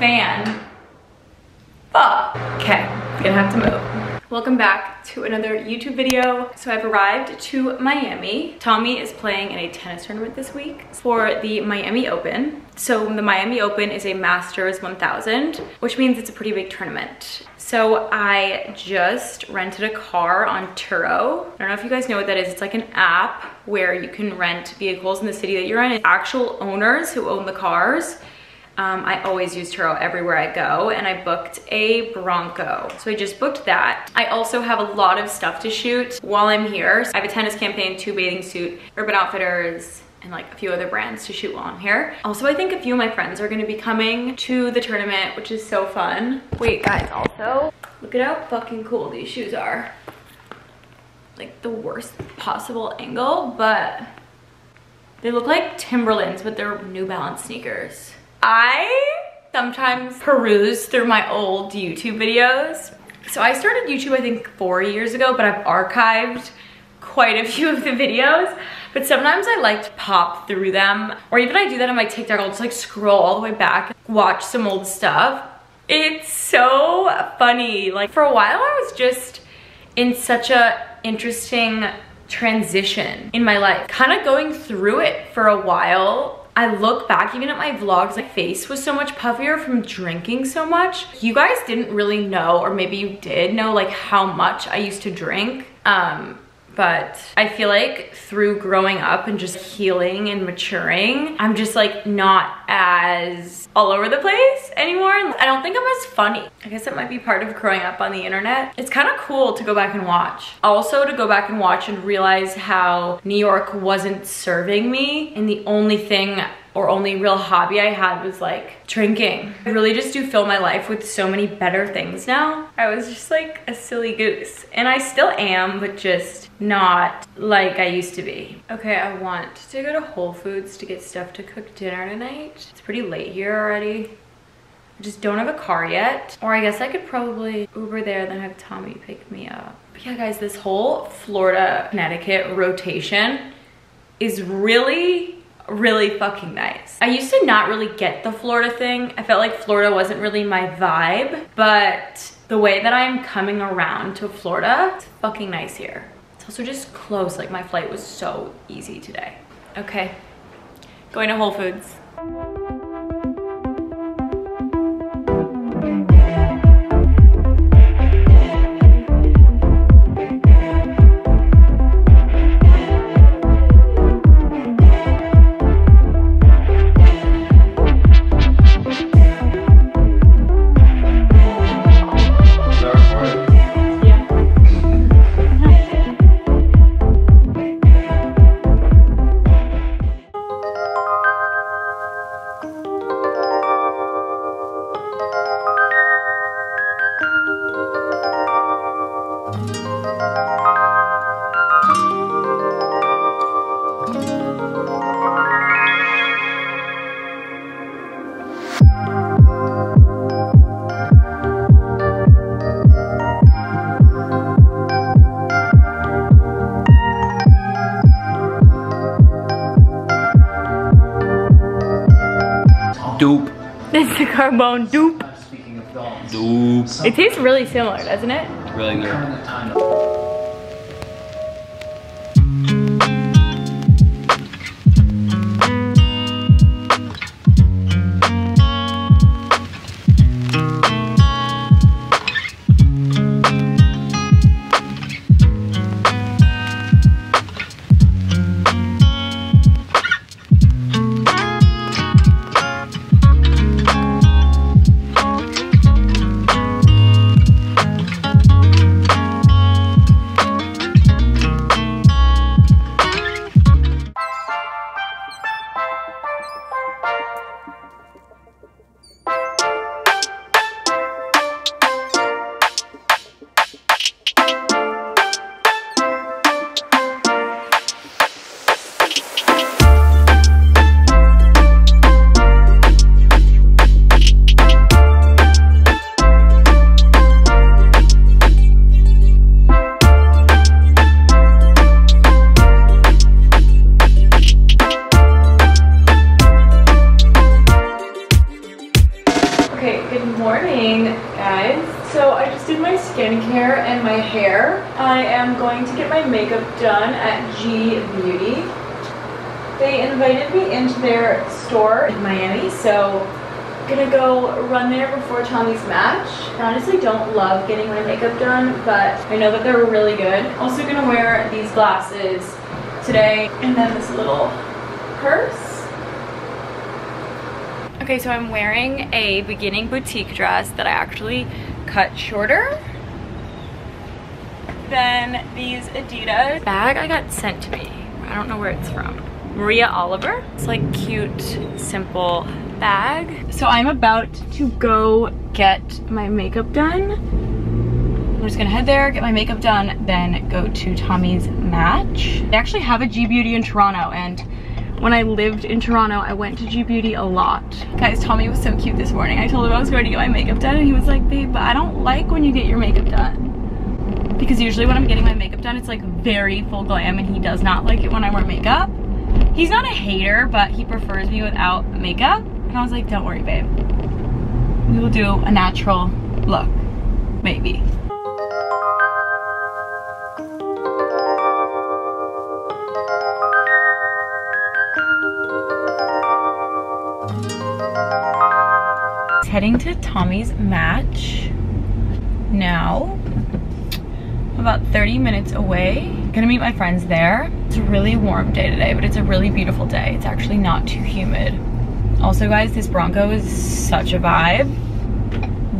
fan. Fuck. Okay, gonna have to move. Welcome back to another YouTube video. So I've arrived to Miami. Tommy is playing in a tennis tournament this week for the Miami Open. So the Miami Open is a Masters 1000, which means it's a pretty big tournament. So I just rented a car on Turo. I don't know if you guys know what that is. It's like an app where you can rent vehicles in the city that you're in. Actual owners who own the cars. Um, I always use Turo everywhere I go and I booked a Bronco. So I just booked that. I also have a lot of stuff to shoot while I'm here. So I have a tennis campaign, two bathing suit, Urban Outfitters, and like a few other brands to shoot while I'm here. Also, I think a few of my friends are gonna be coming to the tournament, which is so fun. Wait, guys, also, look at how fucking cool these shoes are. Like the worst possible angle, but they look like Timberlands, but they're New Balance sneakers. I sometimes peruse through my old YouTube videos. So I started YouTube, I think four years ago, but I've archived quite a few of the videos. But sometimes I like to pop through them, or even I do that on my TikTok, I'll just like scroll all the way back, watch some old stuff. It's so funny. Like for a while I was just in such a interesting transition in my life. Kind of going through it for a while. I look back even at my vlogs, my face was so much puffier from drinking so much. You guys didn't really know, or maybe you did know like how much I used to drink. Um, but I feel like through growing up and just healing and maturing, I'm just like not as all over the place anymore. I don't think I'm as funny. I guess it might be part of growing up on the internet. It's kind of cool to go back and watch. Also to go back and watch and realize how New York wasn't serving me and the only thing or only real hobby I had was like drinking. I really just do fill my life with so many better things now. I was just like a silly goose and I still am, but just not like I used to be. Okay, I want to go to Whole Foods to get stuff to cook dinner tonight. It's pretty late here already. I just don't have a car yet. Or I guess I could probably Uber there then have Tommy pick me up. But yeah guys, this whole Florida, Connecticut rotation is really really fucking nice. I used to not really get the Florida thing. I felt like Florida wasn't really my vibe, but the way that I'm coming around to Florida, it's fucking nice here. It's also just close, like my flight was so easy today. Okay, going to Whole Foods. Doop. It's the Carbone dupe. Doop. It tastes really similar, doesn't it? Really good. And my hair. I am going to get my makeup done at Gee Beauty. They invited me into their store in Miami, so I'm gonna go run there before Tommy's match. I honestly don't love getting my makeup done, but I know that they're really good. Also gonna wear these glasses today and then this little purse. Okay, so I'm wearing a beginning boutique dress that I actually cut shorter than these Adidas. Bag I got sent to me. I don't know where it's from. Maria Oliver. It's like cute, simple bag. So I'm about to go get my makeup done. I'm just gonna head there, get my makeup done, then go to Tommy's match. They actually have a Gee Beauty in Toronto and when I lived in Toronto, I went to Gee Beauty a lot. Guys, Tommy was so cute this morning. I told him I was going to get my makeup done and he was like, babe, but I don't like when you get your makeup done. Because usually when I'm getting my makeup done, it's like very full glam and he does not like it when I wear makeup. He's not a hater, but he prefers me without makeup. And I was like, don't worry, babe. We will do a natural look, maybe. Heading to Tommy's match now. About 30 minutes away. Gonna meet my friends there. It's a really warm day today, but it's a really beautiful day. It's actually not too humid. Also guys, this Bronco is such a vibe.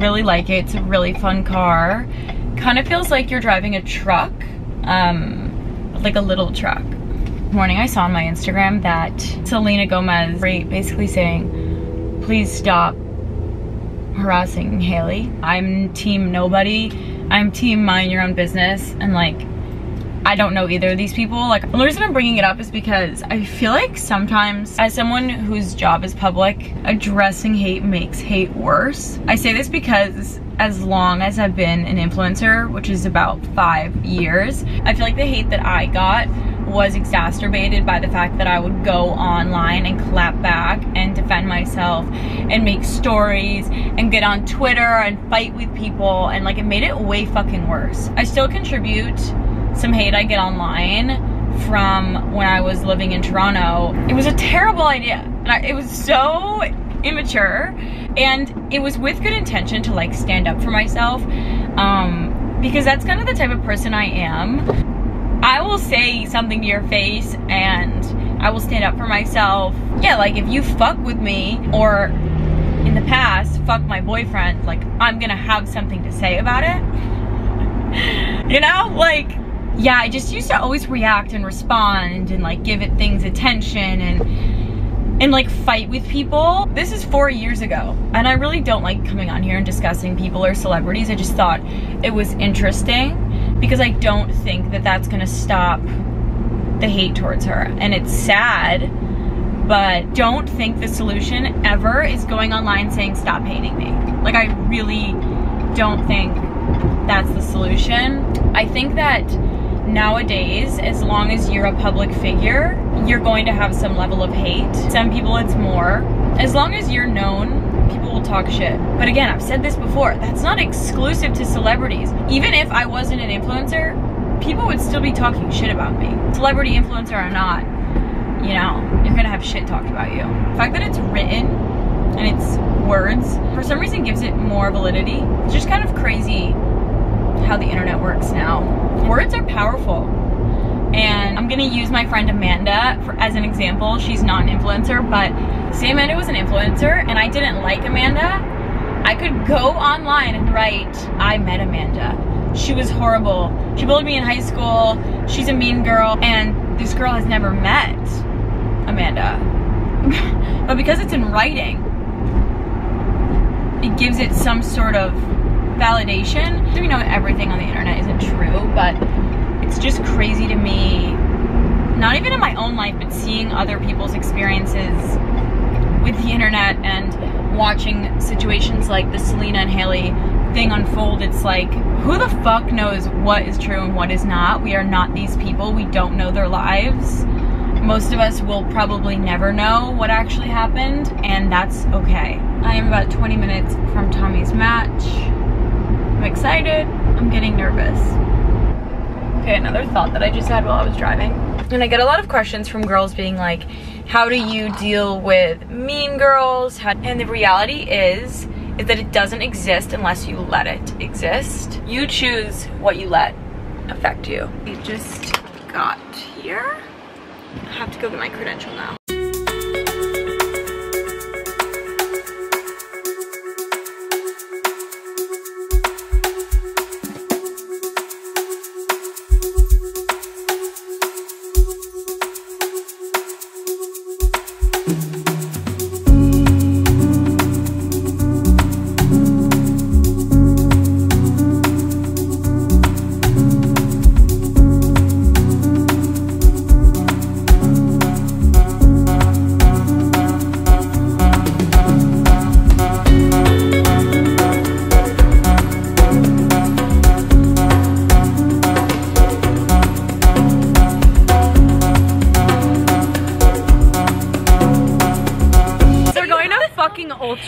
Really like it, it's a really fun car. Kind of feels like you're driving a truck, um, like a little truck. Morning I saw on my Instagram that Selena Gomez basically saying, please stop harassing Hailey. I'm team nobody. I'm team mind your own business and like I don't know either of these people. Like, the reason I'm bringing it up is because I feel like sometimes, as someone whose job is public, addressing hate makes hate worse. I say this because as long as I've been an influencer, which is about five years, I feel like the hate that I got was exacerbated by the fact that I would go online and clap back and defend myself and make stories and get on Twitter and fight with people and like it made it way fucking worse. I still contribute some hate I get online from when I was living in Toronto. It was a terrible idea. And I, it was so immature and it was with good intention to like stand up for myself um, because that's kind of the type of person I am. I will say something to your face and I will stand up for myself. Yeah, like if you fuck with me or in the past, fuck my boyfriend, like I'm gonna have something to say about it. you know, like yeah, I just used to always react and respond and like give it things attention and and like fight with people. This is four years ago and I really don't like coming on here and discussing people or celebrities. I just thought it was interesting because I don't think that that's gonna stop the hate towards her and it's sad but don't think the solution ever is going online saying stop hating me. Like I really don't think that's the solution. I think that nowadays, as long as you're a public figure, you're going to have some level of hate. Some people it's more. As long as you're known, people talk shit. But again, I've said this before, that's not exclusive to celebrities. Even if I wasn't an influencer, people would still be talking shit about me. Celebrity influencer or not, you know, you're gonna have shit talked about you. The fact that it's written and it's words, for some reason gives it more validity. It's just kind of crazy how the internet works now. Words are powerful. And I'm gonna use my friend Amanda for, as an example. She's not an influencer, but say Amanda was an influencer and I didn't like Amanda, I could go online and write, I met Amanda. She was horrible. She bullied me in high school. She's a mean girl. And this girl has never met Amanda. but because it's in writing, it gives it some sort of validation. We know everything on the internet isn't true, but it's just crazy to me, not even in my own life, but seeing other people's experiences with the internet and watching situations like the Selena and Hailey thing unfold. It's like, who the fuck knows what is true and what is not? We are not these people. We don't know their lives. Most of us will probably never know what actually happened, and that's okay. I am about 20 minutes from Tommy's match. I'm excited. I'm getting nervous. Okay, another thought that I just had while I was driving. And I get a lot of questions from girls being like, how do you deal with mean girls? How and the reality is, is that it doesn't exist unless you let it exist. You choose what you let affect you. We just got here. I have to go get my credential now.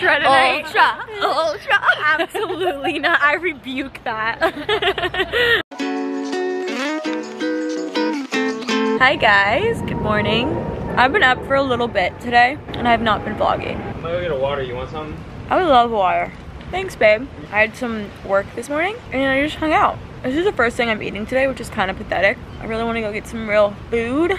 Ultra tonight. Ultra, ultra. Absolutely not. I rebuke that. Hi guys, good morning. I've been up for a little bit today and I have not been vlogging. I'm gonna go get a water. You want some? I would love water. Thanks, babe. I had some work this morning and I just hung out. This is the first thing I'm eating today, which is kind of pathetic. I really want to go get some real food.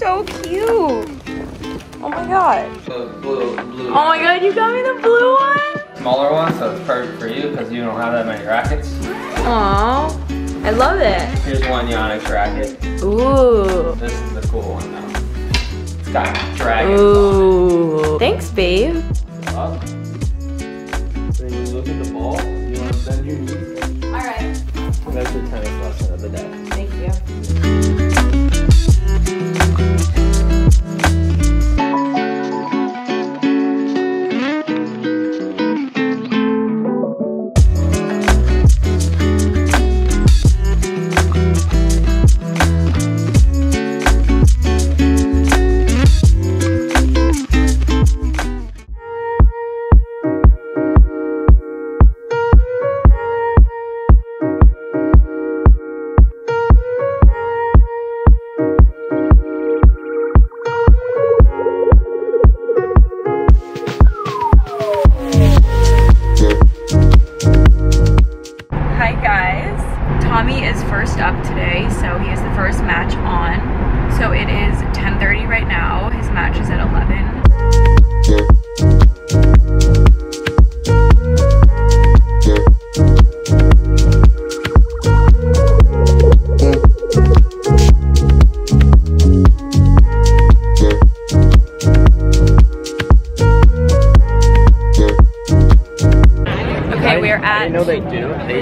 So cute. Oh my god. Blue, blue. Oh my god, you got me the blue one? Smaller one, so it's perfect for you because you don't have that many rackets. Aww. I love it. Here's one Yonex racket. Ooh. This is the cool one though. It's got dragons Ooh. Thanks, babe.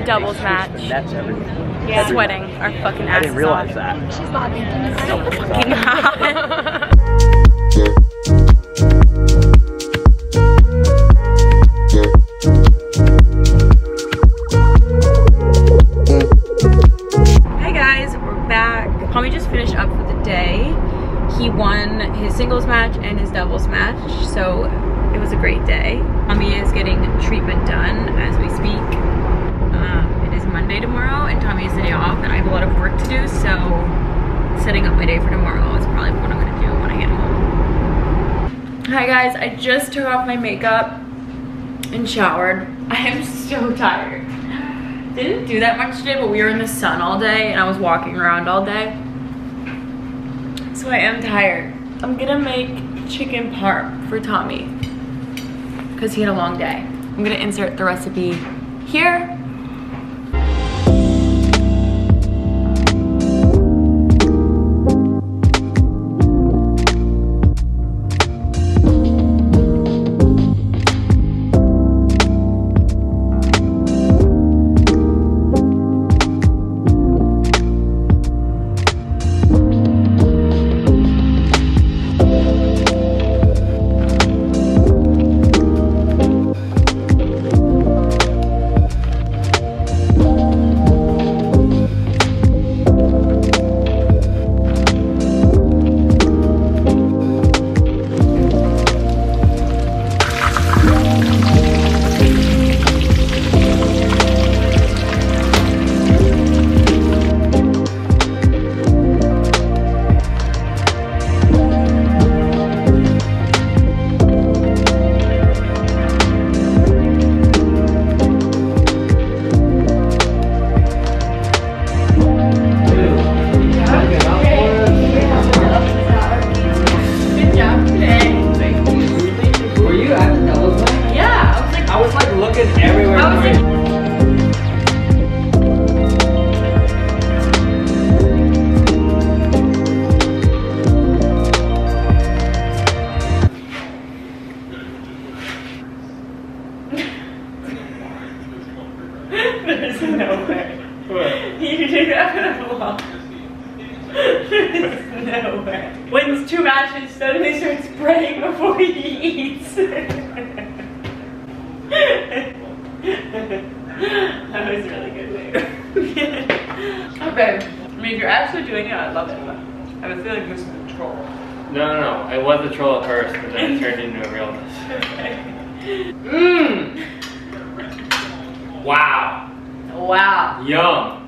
Doubles match. switch the nets every. Yeah. Sweating our fucking asses I didn't realize off. that. Hi guys, we're back. Tommy just finished up for the day. He won his singles match and his doubles match, so it was a great day. Tommy is getting treatment done as we speak. Um, it is Monday tomorrow, and Tommy has the day off, and I have a lot of work to do, so setting up my day for tomorrow is probably what I'm gonna do when I get home. Hi guys, I just took off my makeup and showered. I am so tired. Didn't do that much today, but we were in the sun all day and I was walking around all day. So I am tired. I'm gonna make chicken parm for Tommy because he had a long day. I'm gonna insert the recipe here. Yum.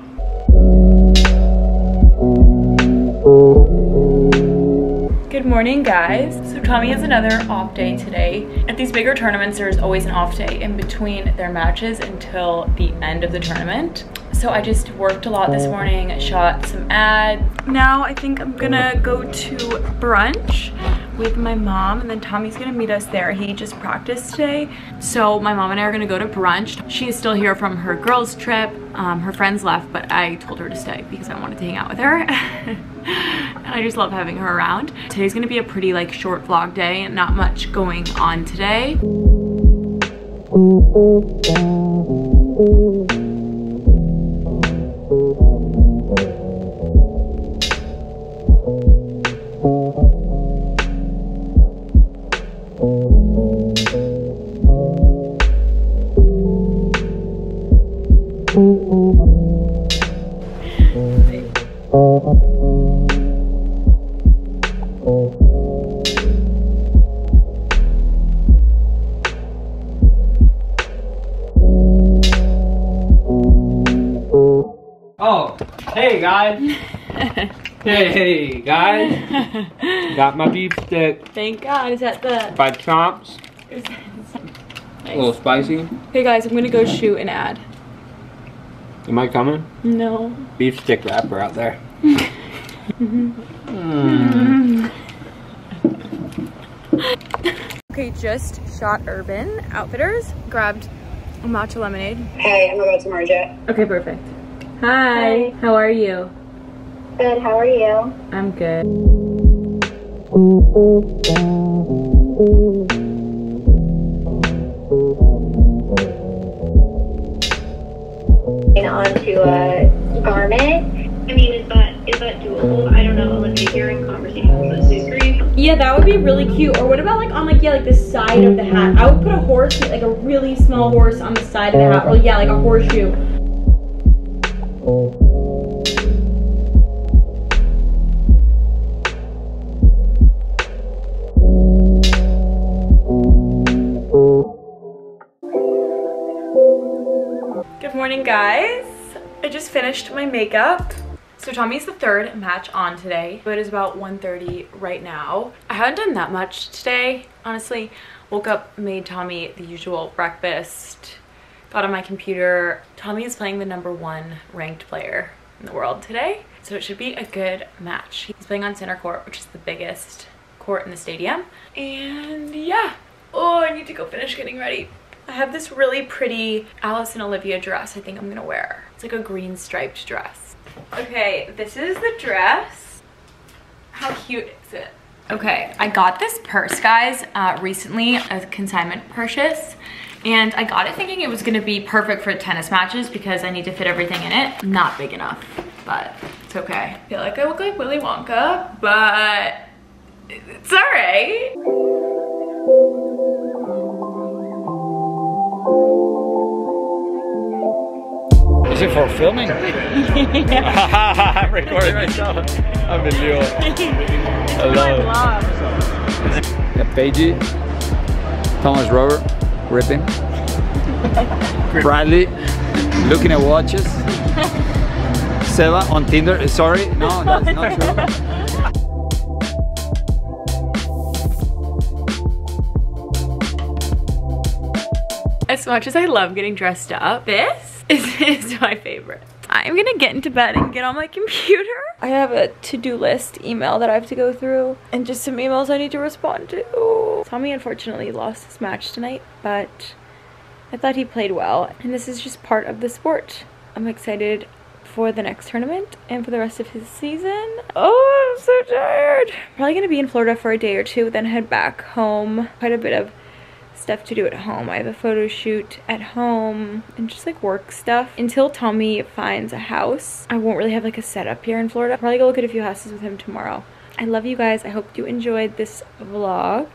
Good morning, guys. So Tommy has another off day today. At these bigger tournaments, there's always an off day in between their matches until the end of the tournament. So I just worked a lot this morning, shot some ads. Now I think I'm gonna go to brunch with my mom and then Tommy's gonna meet us there. He just practiced today. So my mom and I are gonna go to brunch. She is still here from her girls trip. Um, her friends left, but I told her to stay because I wanted to hang out with her. and I just love having her around. Today's gonna be a pretty like short vlog day, not much going on today. Hey guys. Got my beef stick Thank God, is that the... by Chomps. Is A little spicy. Hey guys, I'm gonna go shoot an ad. Am I coming? No. Beef stick wrapper out there. Mm. Okay, just shot Urban Outfitters, grabbed a matcha lemonade. Hey, I'm about to merge it. Okay, perfect. Hi, Hi. how are you? Good, how are you? I'm good. And onto a uh, garment. I mean, is that is that doable? I don't know. Olivia, you're in conversation with Sue Yeah, that would be really cute. Or what about like on like yeah, like the side of the hat? I would put a horse, like a really small horse on the side of the hat. Or yeah, like a horseshoe. Morning, guys. I just finished my makeup. So Tommy's the third match on today. but It is about 1.30 right now. I haven't done that much today, honestly. Woke up, made Tommy the usual breakfast, got on my computer. Tommy is playing the number one ranked player in the world today. So it should be a good match. He's playing on center court, which is the biggest court in the stadium. And yeah. Oh, I need to go finish getting ready. I have this really pretty Alice and Olivia dress I think I'm gonna wear. It's like a green striped dress. Okay, this is the dress. How cute is it? Okay, I got this purse, guys, uh, recently, a consignment purchase. And I got it thinking it was gonna be perfect for tennis matches because I need to fit everything in it. Not big enough, but it's okay. I feel like I look like Willy Wonka, but it's all right. Is it for filming? I'm recording myself. I'm in Leo. Hello. Yeah, Paige, Thomas Robert, ripping. Bradley, looking at watches. Seba on Tinder. Sorry, no, that's not true. As much as I love getting dressed up, this is, is my favorite. I'm gonna get into bed and get on my computer. I have a to-do list email that I have to go through and just some emails I need to respond to. Tommy unfortunately lost his match tonight, but I thought he played well, and this is just part of the sport. I'm excited for the next tournament and for the rest of his season. Oh, I'm so tired. Probably gonna be in Florida for a day or two, then head back home. Quite a bit of stuff to do at home. I have a photo shoot at home and just like work stuff. Until Tommy finds a house, I won't really have like a setup here in Florida. I'll probably go look at a few houses with him tomorrow. I love you guys. I hope you enjoyed this vlog.